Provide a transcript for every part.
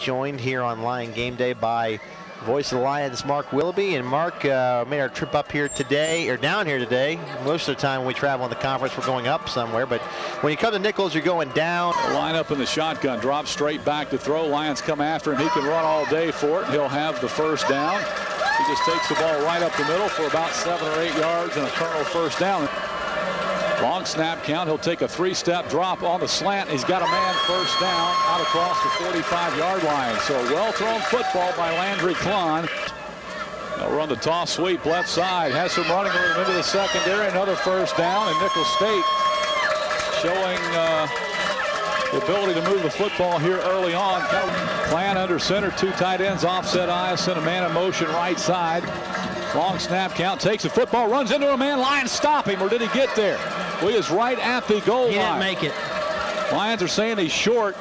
joined here on Lion Game Day by voice of the Lions, Mark Willoughby. And Mark uh, made our trip up here today, or down here today. Most of the time when we travel in the conference, we're going up somewhere. But when you come to Nicholls, you're going down. Line up in the shotgun, drop straight back to throw. Lions come after him. He can run all day for it. He'll have the first down. He just takes the ball right up the middle for about seven or eight yards and a Colonel first down. Long snap count. He'll take a three-step drop on the slant. He's got a man first down out across the 45-yard line. So well-thrown football by Landry Klon. They'll run the toss sweep left side. Has some running room into the secondary. Another first down. And Nicholls State showing uh, the ability to move the football here early on. Klon under center. Two tight ends offset. Send a man in motion right side. Long snap count. Takes the football. Runs into a man. Lions stop him. Or did he get there? Well, he is right at the goal he line. He didn't make it. Lions are saying he's short.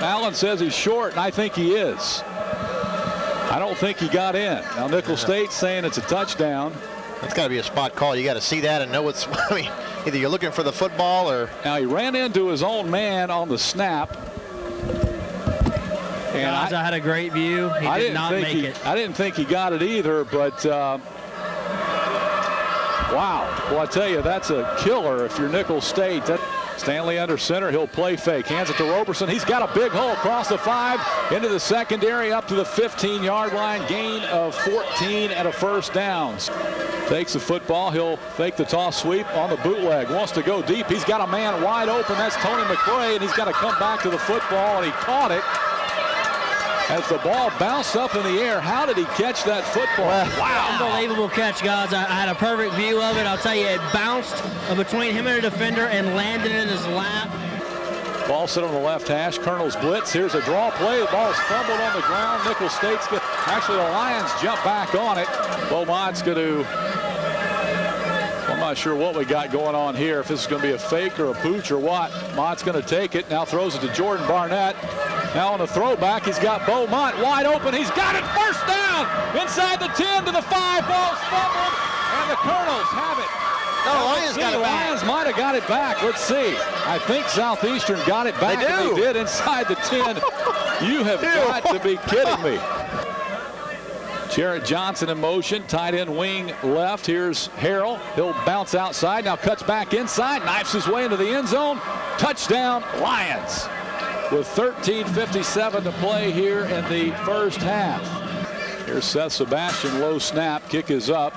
Allen says he's short, and I think he is. I don't think he got in. Now Nicholls State saying it's a touchdown. That's got to be a spot call. You got to see that and know what's. I mean, either you're looking for the football or. Now he ran into his own man on the snap. And I, I, had a great view. He I did not make he, it. I didn't think he got it either, but. Uh, Wow. Well, I tell you, that's a killer if you're Nicholls State. That, Stanley under center. He'll play fake. Hands it to Roberson. He's got a big hole across the five, into the secondary, up to the 15-yard line. Gain of 14 and a first down. Takes the football. He'll fake the toss sweep on the bootleg. Wants to go deep. He's got a man wide open. That's Tony McRae, and he's got to come back to the football, and he caught it as the ball bounced up in the air. How did he catch that football? wow. Unbelievable catch, guys. I, I, had a perfect view of it. I'll tell you, it bounced between him and a defender and landed in his lap. Ball set on the left hash. Colonel's blitz. Here's a draw play. The ball is fumbled on the ground. Nicholls State's get, actually the Lions jump back on it. Beaumont's going to not sure what we got going on here, if this is going to be a fake or a pooch or what. Mott's going to take it, now throws it to Jordan Barnett. Now on the throwback, he's got Beaumont wide open. He's got it first down inside the 10 to the 5. Ball fumbled, and the Colonels have it. No, Lions got it back. Lions might have got it back. Let's see. I think Southeastern got it back. They do. They did inside the 10. you have got to be kidding me. Jarrett Johnson in motion, tight end wing left. Here's Harrell. He'll bounce outside, now cuts back inside, knifes his way into the end zone. Touchdown, Lions. With 13.57 to play here in the first half. Here's Seth Sebastian, low snap, kick is up.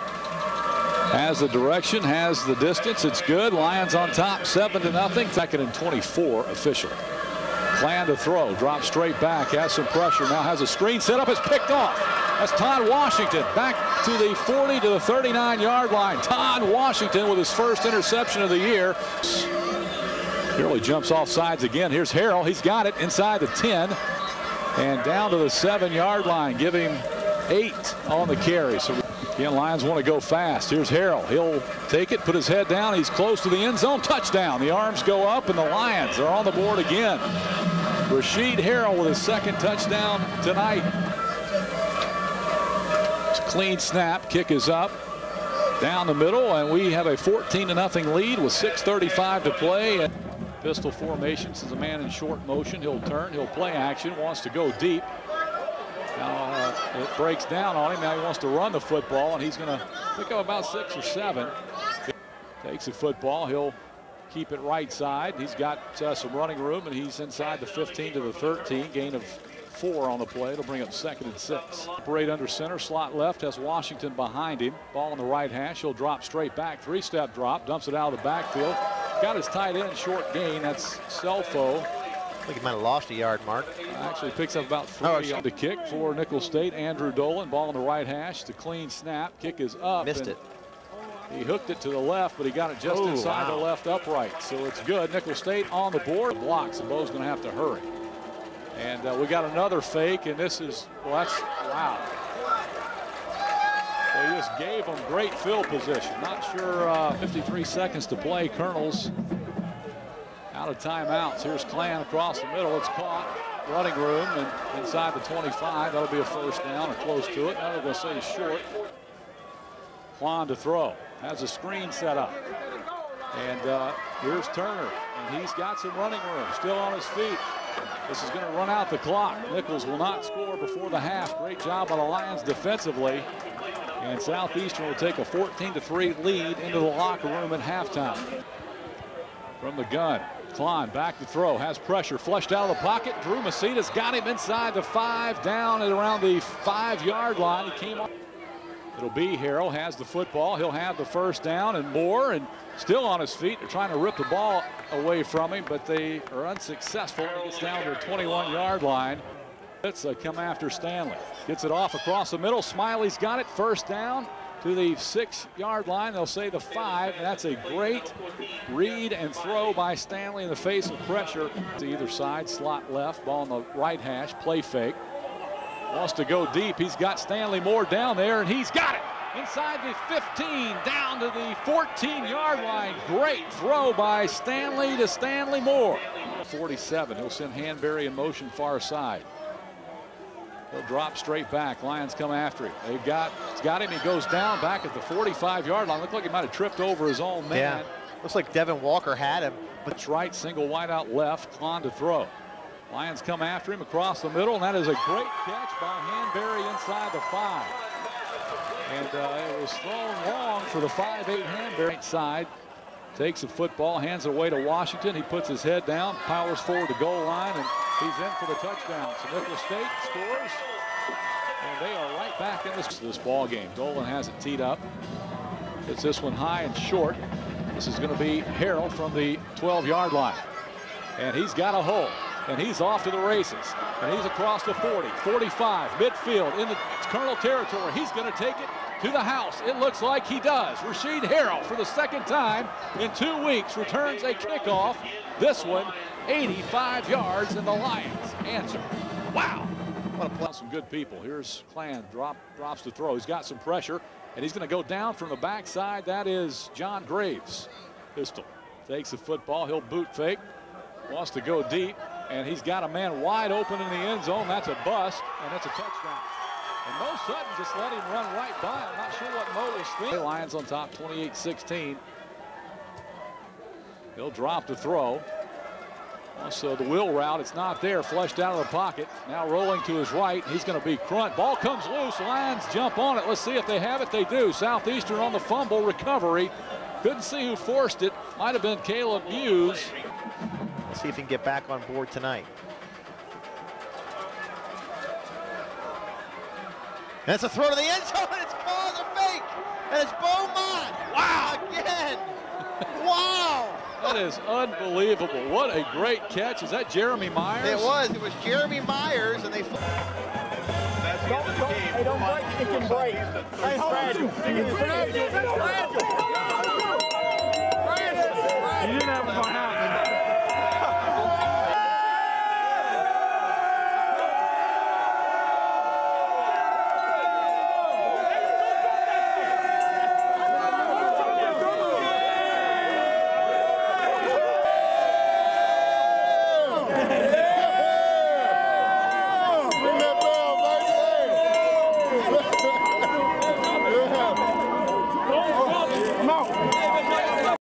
Has the direction, has the distance, it's good. Lions on top, 7 to nothing. Second and 24 official. Plan to throw, drop straight back, has some pressure, now has a screen set up, it's picked off. That's Todd Washington back to the 40 to the 39 yard line. Todd Washington with his first interception of the year. Nearly jumps off sides again. Here's Harrell. He's got it inside the 10 and down to the seven yard line. Give him eight on the carry. So again, Lions want to go fast. Here's Harrell. He'll take it, put his head down. He's close to the end zone. Touchdown. The arms go up and the Lions are on the board again. Rasheed Harrell with his second touchdown tonight. Clean snap, kick is up, down the middle, and we have a 14 to nothing lead with 6:35 to play. Pistol formation. Is a man in short motion. He'll turn. He'll play action. Wants to go deep. Now uh, it breaks down on him. Now he wants to run the football, and he's going to pick up about six or seven. Takes the football. He'll keep it right side. He's got uh, some running room, and he's inside the 15 to the 13. Gain of four on the play. It'll bring up second and six. Parade under center, slot left, has Washington behind him. Ball on the right hash. He'll drop straight back. Three-step drop, dumps it out of the backfield. Got his tight end short gain. That's Selfo. I think he might have lost a yard, Mark. Actually picks up about oh, three oh, on the kick for Nicholls State. Andrew Dolan, ball on the right hash. The clean snap. Kick is up. Missed it. He hooked it to the left, but he got it just oh, inside wow. the left upright. So it's good. Nicholls State on the board. Blocks, and Bo's going to have to hurry. And uh, we got another fake, and this is, well, that's, wow. They just gave them great field position. Not sure, uh, 53 seconds to play. Colonels out of timeouts. Here's Klon across the middle. It's caught. Running room and inside the 25. That'll be a first down or close to it. Now they're going to say short. Klon to throw. Has a screen set up. And uh, here's Turner. And he's got some running room. Still on his feet. This is going to run out the clock. Nicholls will not score before the half. Great job by the Lions defensively. And Southeastern will take a 14-3 lead into the locker room at halftime. From the gun, Klon back to throw, has pressure, flushed out of the pocket. Drew Maceda's got him inside the five, down at around the five-yard line. He came on. It'll be Harrell has the football. He'll have the first down and more, and still on his feet. They're trying to rip the ball away from him, but they are unsuccessful. He gets down to the 21-yard line. Let's uh, come after Stanley. Gets it off across the middle. Smiley's got it. First down to the six-yard line. They'll say the five. And that's a great read and throw by Stanley in the face of pressure to either side. Slot left, ball on the right hash, play fake. Wants to go deep. He's got Stanley Moore down there, and he's got it. Inside the 15, down to the 14-yard line. Great throw by Stanley to Stanley Moore. 47, he'll send Hanbury in motion far side. He'll drop straight back. Lions come after him. They've got, got him. He goes down back at the 45-yard line. Looked like he might have tripped over his own man. Yeah. Looks like Devin Walker had him. But it's right, single wide out left, Klon to throw. Lions come after him across the middle, and that is a great catch by Hanberry inside the five. And uh, it was thrown long for the 5'8 Hanberry side. Takes the football, hands it away to Washington. He puts his head down, powers forward to goal line, and he's in for the touchdown. So Nicholls State scores, and they are right back in this, this ball game. Dolan has it teed up. It's this one high and short. This is going to be Harrell from the 12-yard line. And he's got a hole and he's off to the races. And he's across the 40, 45, midfield in the Colonel territory. He's going to take it to the house. It looks like he does. Rasheed Harrell, for the second time in two weeks, returns a kickoff. This one, 85 yards, and the Lions answer. Wow. What a play. Some good people. Here's Klan, drop, drops the throw. He's got some pressure, and he's going to go down from the backside. That is John Graves. Pistol takes the football. He'll boot fake. Wants to go deep and he's got a man wide open in the end zone. That's a bust, and it's a touchdown. And Mo Sutton just let him run right by. I'm not sure what Mo was thinking. Lions on top, 28-16. He'll drop the throw. Also, the wheel route, it's not there, flushed out of the pocket. Now rolling to his right, he's going to be crunt. Ball comes loose, Lions jump on it. Let's see if they have it. They do. Southeastern on the fumble recovery. Couldn't see who forced it. Might have been Caleb Muse. Let's see if he can get back on board tonight. And it's a throw to the end zone, and it's called a fake. And it's Beaumont. Wow. Again. wow. That is unbelievable. What a great catch. Is that Jeremy Myers? It was. It was Jeremy Myers, and they. Don't, don't, hey, don't break. It can break. Hey, hold on.